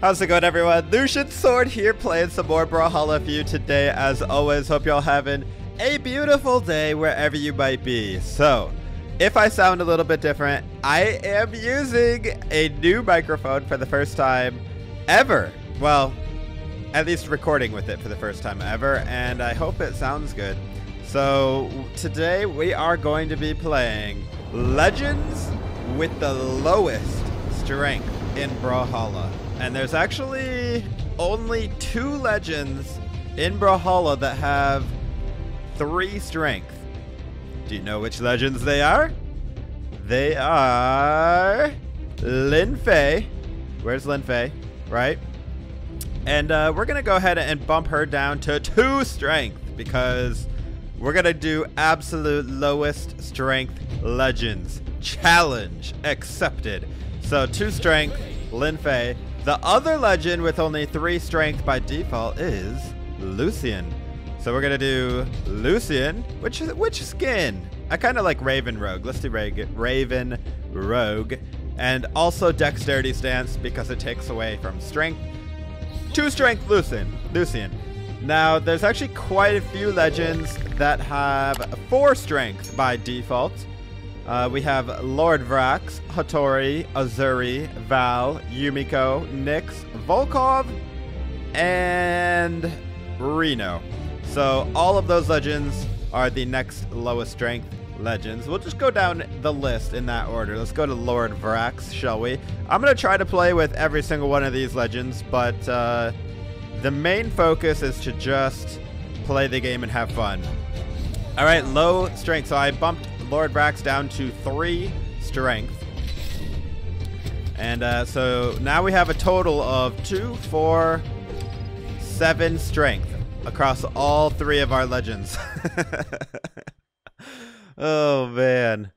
How's it going everyone? Lucian Sword here playing some more Brawlhalla for you today as always. Hope y'all having a beautiful day wherever you might be. So, if I sound a little bit different, I am using a new microphone for the first time ever. Well, at least recording with it for the first time ever, and I hope it sounds good. So, today we are going to be playing Legends with the lowest strength in Brawlhalla. And there's actually only two legends in Brawlhalla that have three strength. Do you know which legends they are? They are Lin Fei. Where's Lin Fei? Right? And uh, we're going to go ahead and bump her down to two strength because we're going to do absolute lowest strength legends. Challenge accepted. So two strength, Lin Fei. The other legend with only three strength by default is Lucien. So we're gonna do Lucien. Which which skin? I kind of like Raven Rogue. Let's do Raven Rogue, and also Dexterity Stance because it takes away from strength. Two strength Lucien. Lucien. Now there's actually quite a few legends that have four strength by default. Uh, we have Lord Vraxx, Hattori, Asuri, Val, Yumiko, Nix, Volkov, and Reno. So all of those legends are the next lowest strength legends. We'll just go down the list in that order. Let's go to Lord Vraxx, shall we? I'm going to try to play with every single one of these legends, but uh, the main focus is to just play the game and have fun. All right, low strength. So I bumped Lord Vraxx down to three strength. And uh, so now we have a total of two, four, seven strength across all three of our legends. oh, man.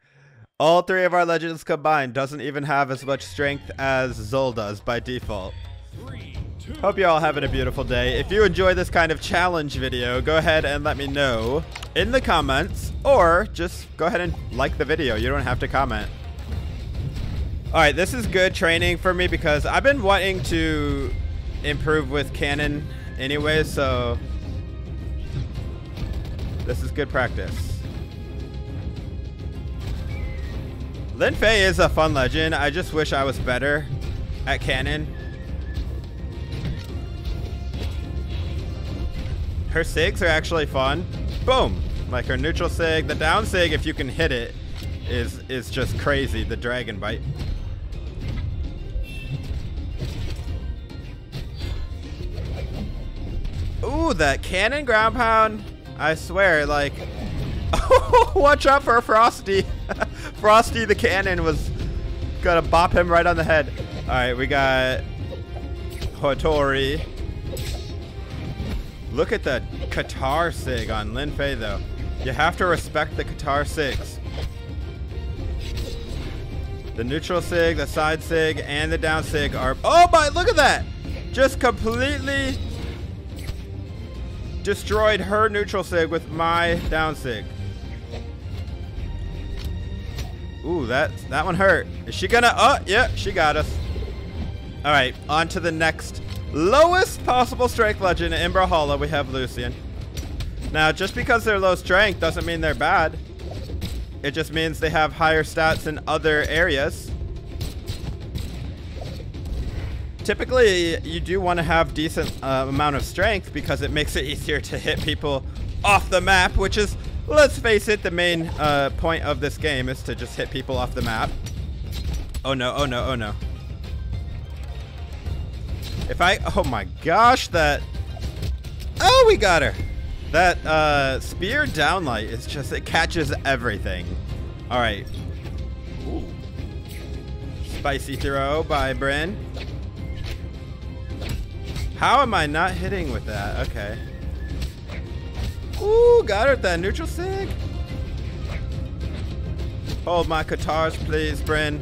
All three of our legends combined doesn't even have as much strength as Xull does by default. Hope you're all having a beautiful day. If you enjoy this kind of challenge video, go ahead and let me know in the comments, or just go ahead and like the video. You don't have to comment. All right, this is good training for me because I've been wanting to improve with Cannon anyway, so this is good practice. Lin Fei is a fun legend. I just wish I was better at Cannon. Her SIGs are actually fun. Boom! Like her neutral SIG. The down SIG, if you can hit it, is, is just crazy. The Dragon Bite. Ooh, that cannon ground pound. I swear, like... watch out for Frosty. Frosty the cannon was gonna bop him right on the head. Alright, we got... Hattori. Look at the Katar SIG on Lin Fei, though. You have to respect the Katar SIGs. The neutral SIG, the side SIG, and the down SIG are... Oh my, look at that! Just completely destroyed her neutral SIG with my down SIG. Ooh, that, that one hurt. Is she gonna... Oh, yeah, she got us. All right, on to the next Lowest possible strength legend in Brawlhalla, we have Lucien. Now, just because they're low strength doesn't mean they're bad. It just means they have higher stats in other areas. Typically, you do want to have decent uh, amount of strength because it makes it easier to hit people off the map, which is, let's face it, the main uh, point of this game is to just hit people off the map. Oh no, oh no, oh no. If I, oh my gosh, that, oh, we got her. That uh, spear downlight is just, it catches everything. All right. Ooh. Spicy throw by Brynn. How am I not hitting with that? Okay. Ooh, got her at that neutral sig. Hold my guitars, please, Brynn.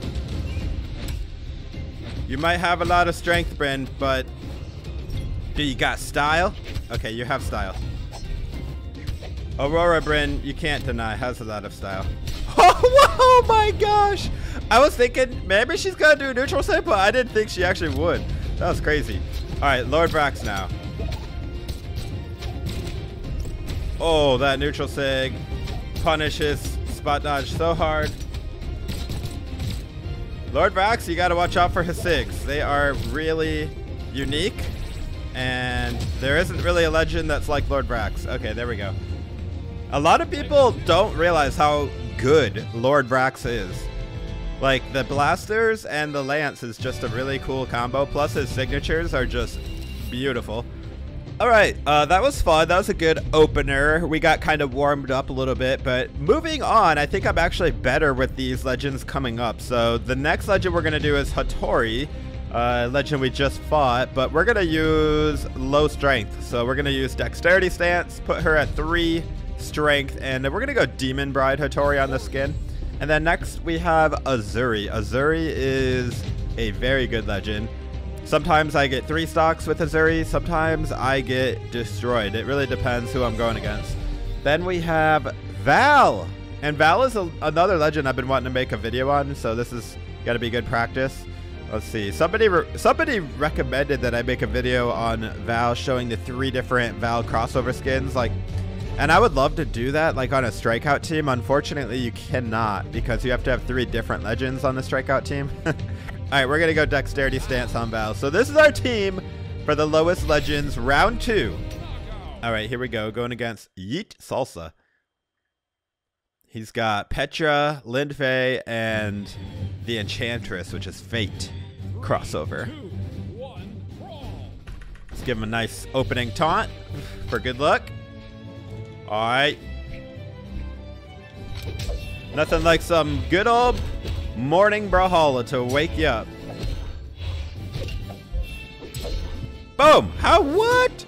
You might have a lot of strength, Brynn, but do you got style? Okay, you have style. Aurora Brynn, you can't deny, has a lot of style. Oh, oh my gosh! I was thinking maybe she's gonna do a neutral save, but I didn't think she actually would. That was crazy. All right, Lord Vraxx now. Oh, that neutral sig punishes spot dodge so hard. Lord Vraxx, you gotta watch out for his sigs. They are really unique, and there isn't really a legend that's like Lord Vraxx. Okay, there we go. A lot of people don't realize how good Lord Vraxx is. Like, the blasters and the lance is just a really cool combo, plus his signatures are just beautiful. Alright, uh, that was fun. That was a good opener. We got kind of warmed up a little bit, but moving on, I think I'm actually better with these legends coming up. So the next legend we're to do is Hattori, uh, legend we just fought, but we're to use low strength. So we're to use dexterity stance, put her at 3 strength, and we're going to go Demon Bride Hattori on the skin. And then next we have Asuri. Asuri is a very good legend. Sometimes I get three stocks with Asuri, sometimes I get destroyed. It really depends who I'm going against. Then we have Val. And Val is a, another legend I've been wanting to make a video on, so this is got to be good practice. Let's see. Somebody re somebody recommended that I make a video on Val showing the three different Val crossover skins. Like, and I would love to do that, like on a strikeout team. Unfortunately, you cannot because you have to have three different legends on the strikeout team. All right, we're going to go dexterity stance on Val. So this is our team for the lowest legends, round two. All right, here we go. Going against Yeet Salsa. He's got Petra, Lin-Fei, and the Enchantress, which is Fate crossover. Let's give him a nice opening taunt for good luck. All right. Nothing like some good old morning Brawlhalla to wake you up. Boom! How what?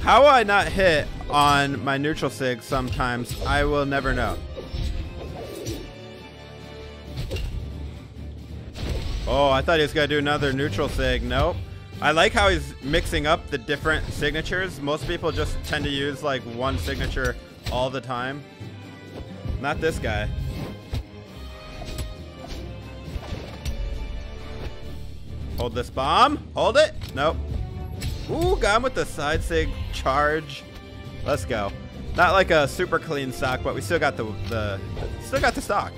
How I not hit on my neutral sig sometimes, I will never know. Oh, I thought he was to do another neutral sig. Nope. I like how he's mixing up the different signatures. Most people just tend to use like one signature all the time. Not this guy. Hold this bomb. Hold it. Nope. Ooh, got him with the side sig charge. Let's go. Not like a super clean stock, but we still got the, the still got the stock.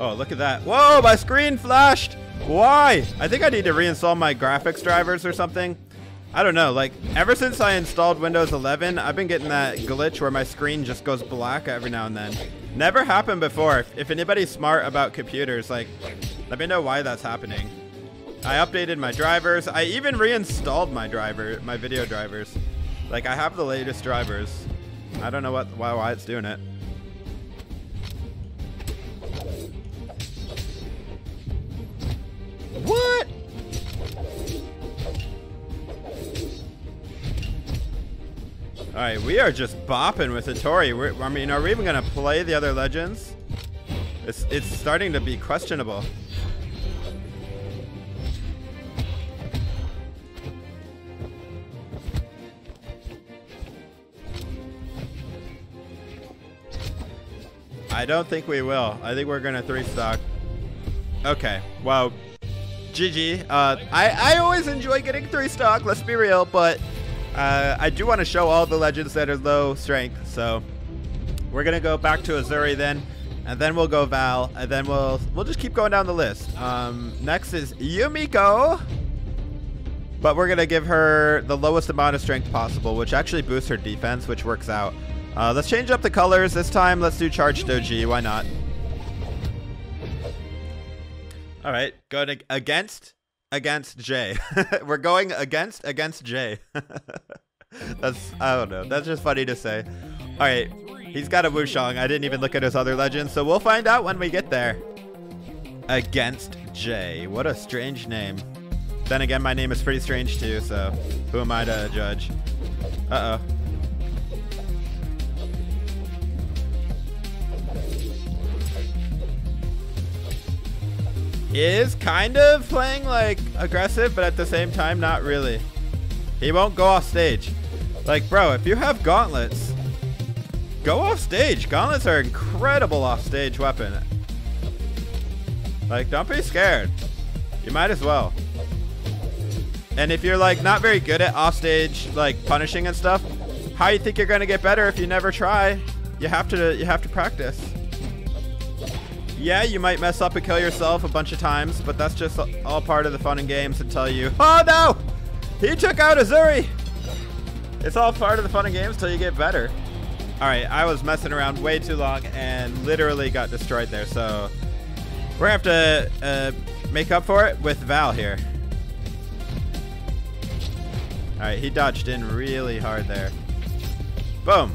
Oh, look at that. Whoa, my screen flashed. Why? I think I need to reinstall my graphics drivers or something. I don't know. Like, ever since I installed Windows 11, I've been getting that glitch where my screen just goes black every now and then. Never happened before. If anybody's smart about computers, like, let me know why that's happening. I updated my drivers. I even reinstalled my driver, my video drivers. Like, I have the latest drivers. I don't know what why, why it's doing it. All right, we are just bopping with Hattori. We're, I mean, are we even gonna play the other legends? It's it's starting to be questionable. I don't think we will. I think we're gonna three stock. Okay, well, GG. Uh, I, I always enjoy getting three stock, let's be real, but uh, I do want to show all the legends that are low strength, so we're gonna go back to Asuri then, and then we'll go Val, and then we'll we'll just keep going down the list. Um, next is Yumiko, but we're gonna give her the lowest amount of strength possible, which actually boosts her defense, which works out. Uh, let's change up the colors this time. Let's do Charge Doji. Why not? All right, going against against Jay. We're going against against Jay. That's I don't know. That's just funny to say. All right, he's got a Wu Shang. I didn't even look at his other legends, so we'll find out when we get there. Against Jay. What a strange name. Then again, my name is pretty strange too, so who am I to judge? Uh-oh. Is kind of playing like aggressive, but at the same time, not really. He won't go off stage. Like, bro, if you have gauntlets, go off stage. Gauntlets are incredible off stage weapon. Like, don't be scared. You might as well. And if you're like not very good at offstage like punishing and stuff, how you think you're gonna get better if you never try? You have to you have to practice. Yeah, you might mess up and kill yourself a bunch of times, but that's just all part of the fun and games until you Oh no! He took out Asuri! It's all part of the fun and games until you get better. Alright, I was messing around way too long and literally got destroyed there, so we're gonna have to uh, make up for it with Val here. Alright, he dodged in really hard there. Boom.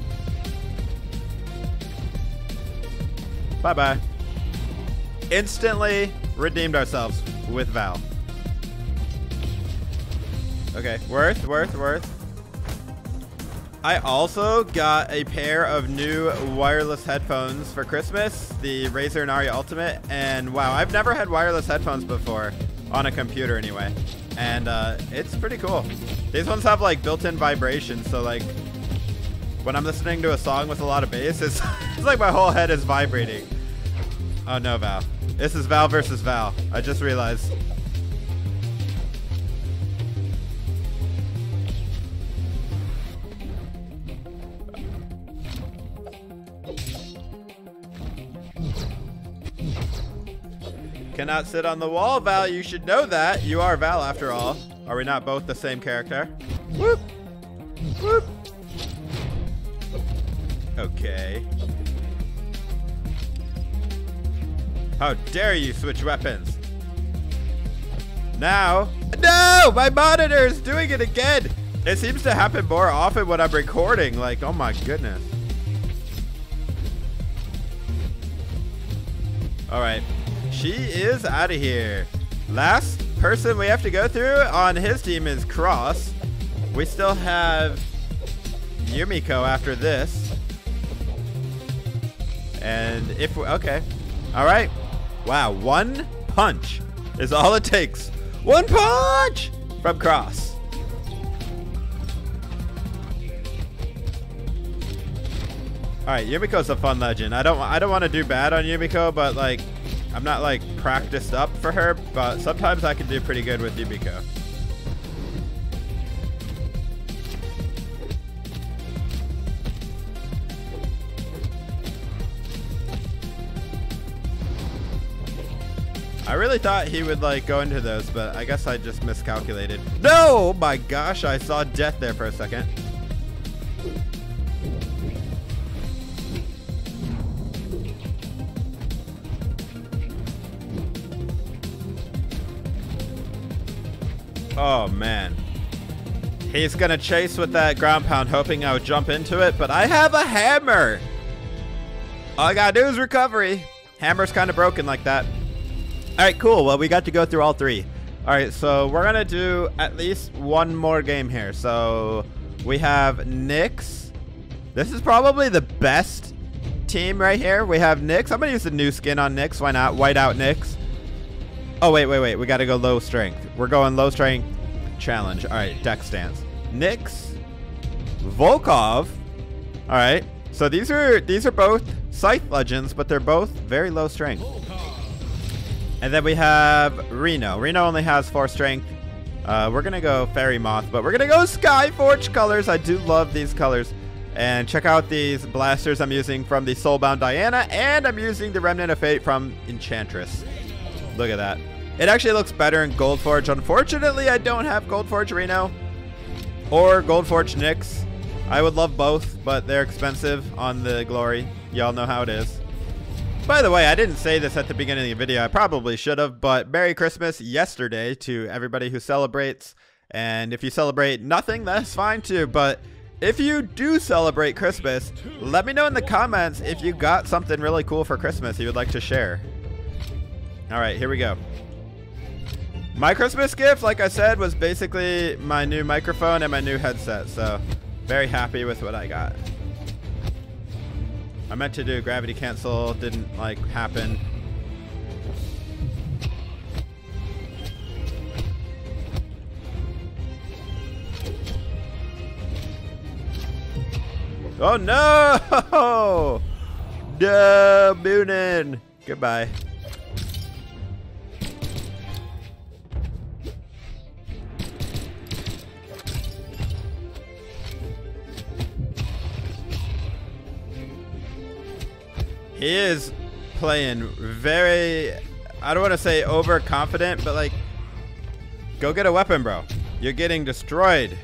Bye-bye. Instantly redeemed ourselves with Val. Okay, worth, worth, worth. I also got a pair of new wireless headphones for Christmas, the Razer Nari Ultimate, and wow, I've never had wireless headphones before, on a computer anyway, and uh, it's pretty cool. These ones have like built-in vibration, so like when I'm listening to a song with a lot of bass, it's, it's like my whole head is vibrating. Oh no, Val. This is Val versus Val. I just realized. Cannot sit on the wall, Val. You should know that. You are Val after all. Are we not both the same character? Whoop. Whoop. Okay. How dare you switch weapons? Now. No! My monitor is doing it again! It seems to happen more often when I'm recording. Like, oh my goodness. Alright. She is out of here. Last person we have to go through on his team is Cross. We still have Yumiko after this. And if we, okay. All right. Wow, one punch is all it takes. One punch from Cross. All right, Yumiko's a fun legend. I don't I don't want to do bad on Yumiko, but like I'm not like practiced up for her, but sometimes I can do pretty good with Yumiko. I really thought he would like go into those, but I guess I just miscalculated. No! My gosh, I saw death there for a second. Oh, man. He's to chase with that ground pound, hoping I would jump into it, but I have a hammer. All I got to do is recovery. Hammer's kind of broken like that. All right, cool. Well, we got to go through all three. All right, so we're going to do at least one more game here. So we have Nix. This is probably the best team right here. We have Nix. I'm going to use the new skin on Nix. Why not? White out Nix. Oh, wait, wait, wait. We got to go low strength. We're going low strength challenge. All right, deck stance. Nix, Volkov. All right. So these are these are both Scythe legends, but they're both very low strength. And then we have Reno. Reno only has four strength. Uh, we're gonna go Fairy Moth, but we're gonna go Skyforge colors. I do love these colors. And check out these blasters I'm using from the Soulbound Diana, and I'm using the Remnant of Fate from Enchantress. Look at that. It actually looks better in Goldforge. Unfortunately, I don't have Goldforge Reno or Goldforge Nix. I would love both, but they're expensive on the Glory. Y'all know how it is. By the way, I didn't say this at the beginning of the video. I probably should have, but Merry Christmas yesterday to everybody who celebrates. And if you celebrate nothing, that's fine too. But if you do celebrate Christmas, let me know in the comments if you got something really cool for Christmas you would like to share. All right, here we go. My Christmas gift, like I said, was basically my new microphone and my new headset. So very happy with what I got. I meant to do gravity cancel, didn't like happen. Oh no! No, Munin! Goodbye. He is playing very, I don't want to say overconfident, but like, go get a weapon, bro. You're getting destroyed.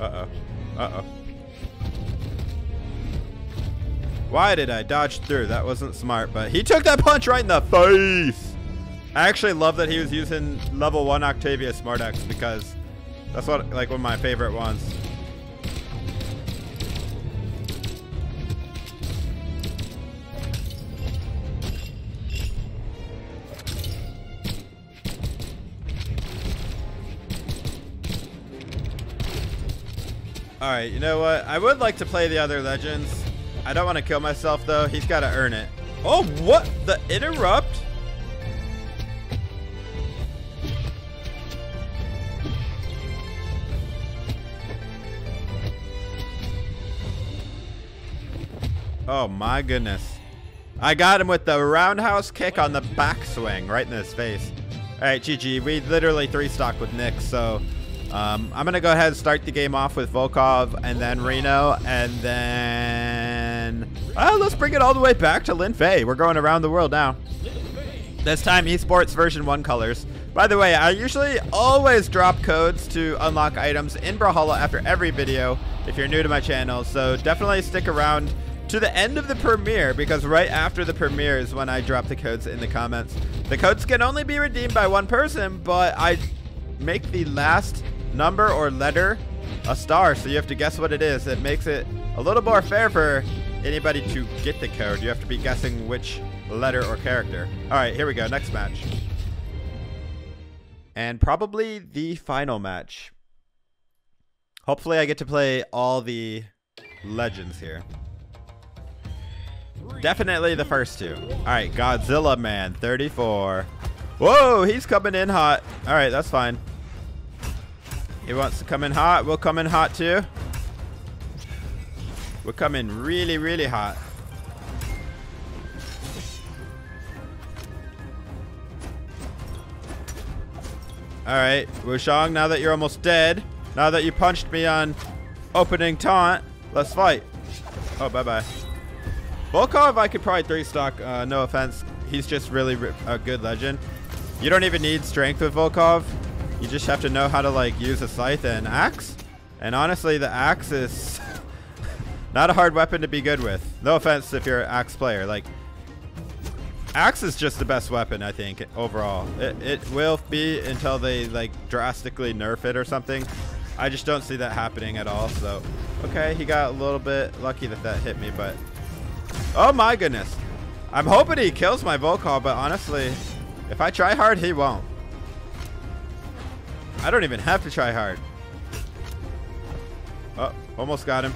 Uh-oh. Uh-oh. Why did I dodge through? That wasn't smart, but he took that punch right in the face. I actually love that he was using level 1 Octavia Smart Axe because that's what like one of my favorite ones. Alright, you know what? I would like to play the other legends. I don't want to kill myself, though. He's got to earn it. Oh, what? The interrupt? Oh, my goodness. I got him with the roundhouse kick on the backswing right in his face. All right, GG. We literally three-stock with Nick, so um, I'm going to go ahead and start the game off with Volkov and then Reno and then... Uh, let's bring it all the way back to Lin Fei. We're going around the world now. This time, esports version 1 colors. By the way, I usually always drop codes to unlock items in Brawlhalla after every video if you're new to my channel, so definitely stick around to the end of the premiere because right after the premiere is when I drop the codes in the comments. The codes can only be redeemed by one person, but I make the last number or letter a star, so you have to guess what it is. It makes it a little more fair for anybody to get the code. You have to be guessing which letter or character. All right, here we go. Next match. And probably the final match. Hopefully I get to play all the legends here. Definitely the first two. All right, Godzilla Man, 34. Whoa, he's coming in hot. All right, that's fine. He wants to come in hot. We'll come in hot too. We're coming really, really hot. Alright, Wu Shang, now that you're almost dead, now that you punched me on opening taunt, let's fight. Oh, bye-bye. Volkov, I could probably three-stock, uh, no offense. He's just really a good legend. You don't even need strength with Volkov. You just have to know how to like use a scythe and axe. And honestly, the axe is not a hard weapon to be good with. No offense if you're an axe player. Like, axe is just the best weapon, I think, overall. It, it will be until they like drastically nerf it or something. I just don't see that happening at all. So, okay, he got a little bit lucky that that hit me, but oh my goodness. I'm hoping he kills my Volkov, but honestly, if I try hard, he won't. I don't even have to try hard. Oh, almost got him.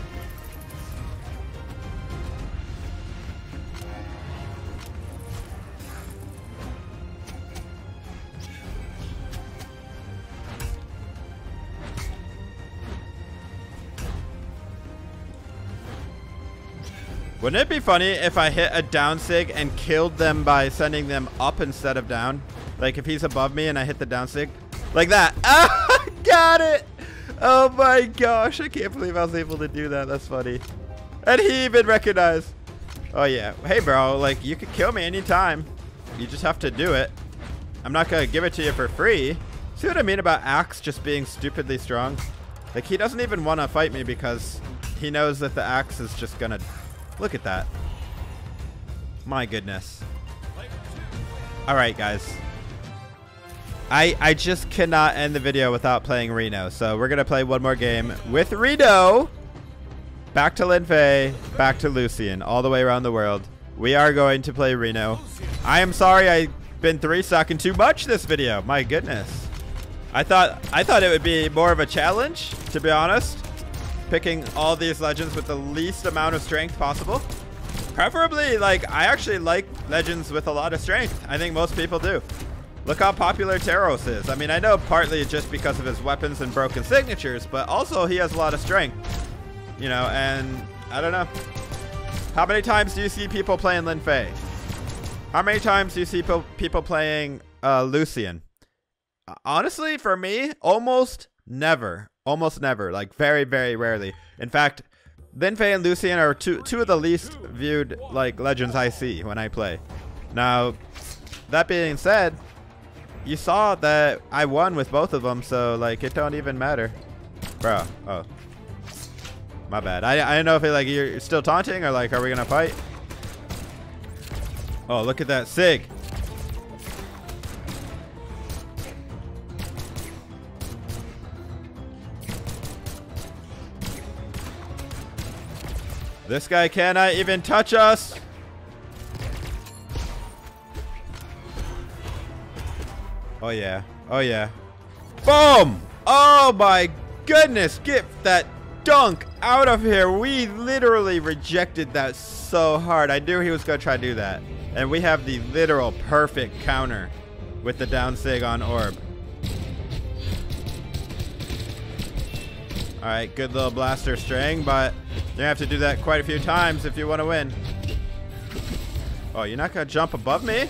Wouldn't it be funny if I hit a down sig and killed them by sending them up instead of down? Like if he's above me and I hit the down sig? Like that. Ah, got it. Oh my gosh. I can't believe I was able to do that. That's funny. And he even recognized. Oh yeah. Hey bro, like you could kill me anytime. You just have to do it. I'm not to give it to you for free. See what I mean about Axe just being stupidly strong? Like he doesn't even want to fight me because he knows that the Axe is just to... Look at that. My goodness. Alright guys. I, I just cannot end the video without playing Reno. So we're going to play one more game with Reno. Back to Lin Fei, back to Lucien, all the way around the world. We are going to play Reno. I am sorry I've been three sucking too much this video. My goodness. I thought I thought it would be more of a challenge, to be honest. Picking all these legends with the least amount of strength possible. Preferably, like, I actually like legends with a lot of strength. I think most people do. Look how popular Teros is. I mean, I know partly just because of his weapons and broken signatures, but also he has a lot of strength. You know, and I don't know. How many times do you see people playing Lin Fei? How many times do you see people playing uh, Lucien? Honestly, for me, almost never. Almost never. Like very, very rarely. In fact, Lin Fei and Lucien are two two of the least viewed like legends I see when I play. Now, that being said, you saw that I won with both of them, so like it don't even matter. Bro, oh. My bad. I, I don't know if it, like you're still taunting or like are we gonna fight? Oh, look at that Sig. This guy cannot even touch us. Oh, yeah. Oh, yeah. Boom! Oh, my goodness. Get that dunk out of here. We literally rejected that so hard. I knew he was going to try to do that. And we have the literal perfect counter with the down sig on orb. All right, good little blaster string, but you have to do that quite a few times if you want to win. Oh, you're not going to jump above me?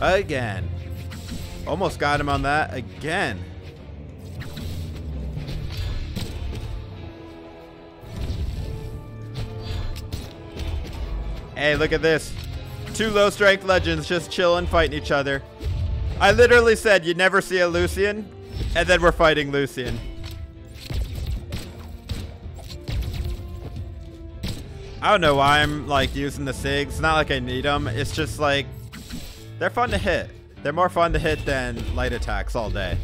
Again. Almost got him on that again. Hey, look at this. Two low strength legends just chilling, fighting each other. I literally said you never see a Lucien, and then we're fighting Lucien. I don't know why I'm like using the SIGs. It's not like I need them. It's just like they're fun to hit. They're more fun to hit than light attacks all day.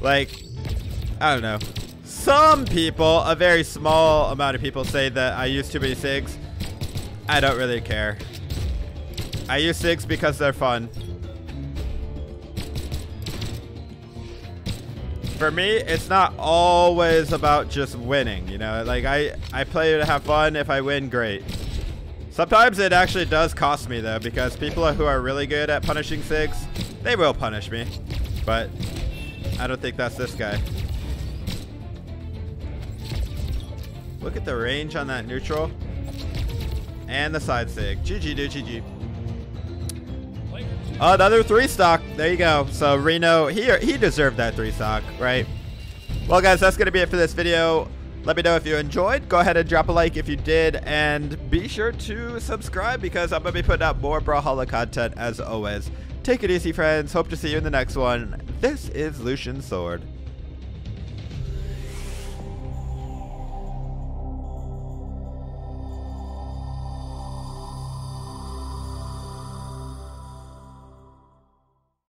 Like, I don't know. Some people, a very small amount of people say that I use too many SIGs. I don't really care. I use SIGs because they're fun. For me, it's not always about just winning, you know? Like, I, I play to have fun. If I win, great. Sometimes it actually does cost me, though, because people who are really good at punishing SIGs, they will punish me. But I don't think that's this guy. Look at the range on that neutral. And the side SIG. GG, dude, GG. Another three stock. There you go. So Reno, he he deserved that three stock, right? Well, guys, that's gonna be it for this video. Let me know if you enjoyed. Go ahead and drop a like if you did, and be sure to subscribe because I'm gonna be putting out more Brawlhalla content as always. Take it easy, friends. Hope to see you in the next one. This is Lucian Sword.